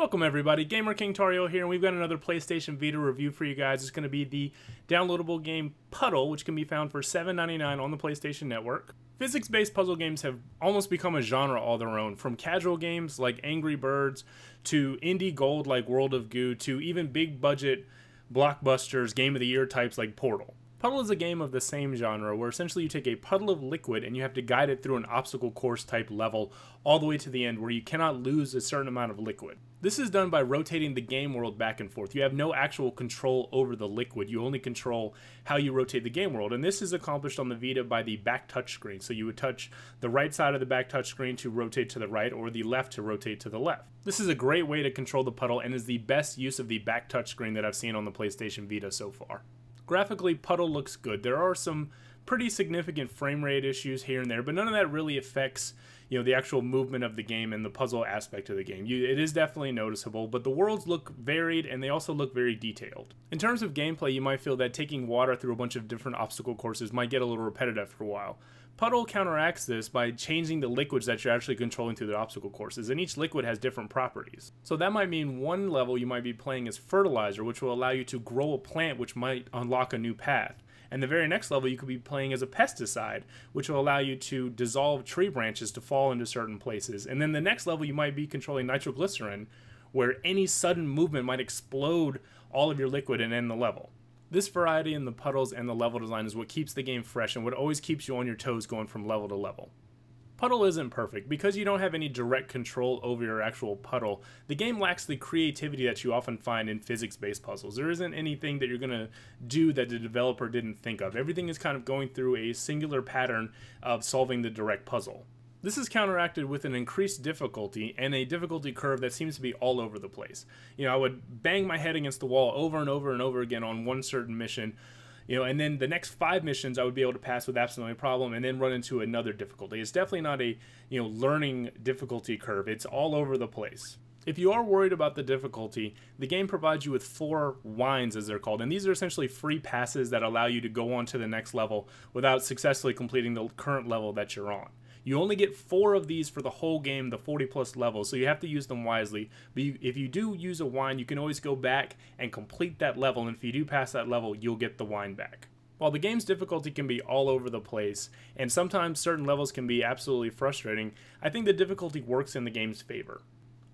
Welcome everybody, Gamer King Tario here, and we've got another PlayStation Vita review for you guys. It's going to be the downloadable game Puddle, which can be found for $7.99 on the PlayStation Network. Physics-based puzzle games have almost become a genre all their own, from casual games like Angry Birds, to indie gold like World of Goo, to even big budget blockbusters, Game of the Year types like Portal. Puddle is a game of the same genre where essentially you take a puddle of liquid and you have to guide it through an obstacle course type level all the way to the end where you cannot lose a certain amount of liquid. This is done by rotating the game world back and forth. You have no actual control over the liquid. You only control how you rotate the game world. And this is accomplished on the Vita by the back touch screen. So you would touch the right side of the back touch screen to rotate to the right or the left to rotate to the left. This is a great way to control the puddle and is the best use of the back touch screen that I've seen on the PlayStation Vita so far. Graphically, Puddle looks good. There are some pretty significant frame rate issues here and there, but none of that really affects you know the actual movement of the game and the puzzle aspect of the game. You, it is definitely noticeable, but the worlds look varied and they also look very detailed. In terms of gameplay, you might feel that taking water through a bunch of different obstacle courses might get a little repetitive for a while. Puddle counteracts this by changing the liquids that you're actually controlling through the obstacle courses, and each liquid has different properties. So that might mean one level you might be playing as fertilizer, which will allow you to grow a plant which might unlock a new path. And the very next level you could be playing as a pesticide, which will allow you to dissolve tree branches to fall into certain places. And then the next level you might be controlling nitroglycerin, where any sudden movement might explode all of your liquid and end the level. This variety in the puddles and the level design is what keeps the game fresh and what always keeps you on your toes going from level to level. Puddle isn't perfect. Because you don't have any direct control over your actual puddle, the game lacks the creativity that you often find in physics-based puzzles. There isn't anything that you're going to do that the developer didn't think of. Everything is kind of going through a singular pattern of solving the direct puzzle. This is counteracted with an increased difficulty and a difficulty curve that seems to be all over the place. You know, I would bang my head against the wall over and over and over again on one certain mission, you know, and then the next five missions I would be able to pass with absolutely no problem and then run into another difficulty. It's definitely not a, you know, learning difficulty curve. It's all over the place. If you are worried about the difficulty, the game provides you with four whines, as they're called, and these are essentially free passes that allow you to go on to the next level without successfully completing the current level that you're on. You only get four of these for the whole game, the 40 plus levels, so you have to use them wisely. But you, if you do use a whine, you can always go back and complete that level, and if you do pass that level, you'll get the whine back. While the game's difficulty can be all over the place, and sometimes certain levels can be absolutely frustrating, I think the difficulty works in the game's favor.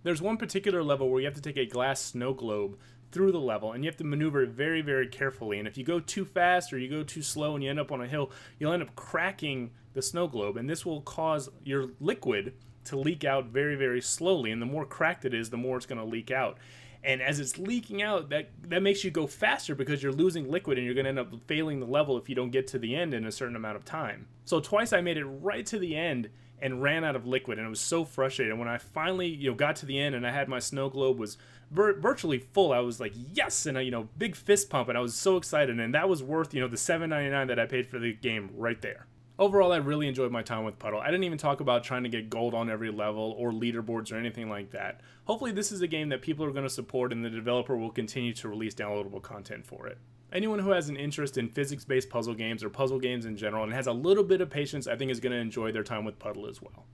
There's one particular level where you have to take a glass snow globe through the level and you have to maneuver very very carefully. And if you go too fast or you go too slow and you end up on a hill you'll end up cracking the snow globe and this will cause your liquid to leak out very very slowly. And the more cracked it is the more it's going to leak out. And as it's leaking out that that makes you go faster because you're losing liquid and you're going to end up failing the level if you don't get to the end in a certain amount of time. So twice i made it right to the end and ran out of liquid and it was so frustrating. And when i finally you know got to the end and i had my snow globe was vir- virtually full i was like yes! And I, you know big fist pump and i was so excited and that was worth you know the 7.99 that i paid for the game right there. Overall i really enjoyed my time with puddle. I didn't even talk about trying to get gold on every level or leaderboards or anything like that. Hopefully this is a game that people are going to support and the developer will continue to release downloadable content for it anyone who has an interest in physics-based puzzle games or puzzle games in general and has a little bit of patience, I think is going to enjoy their time with Puddle as well.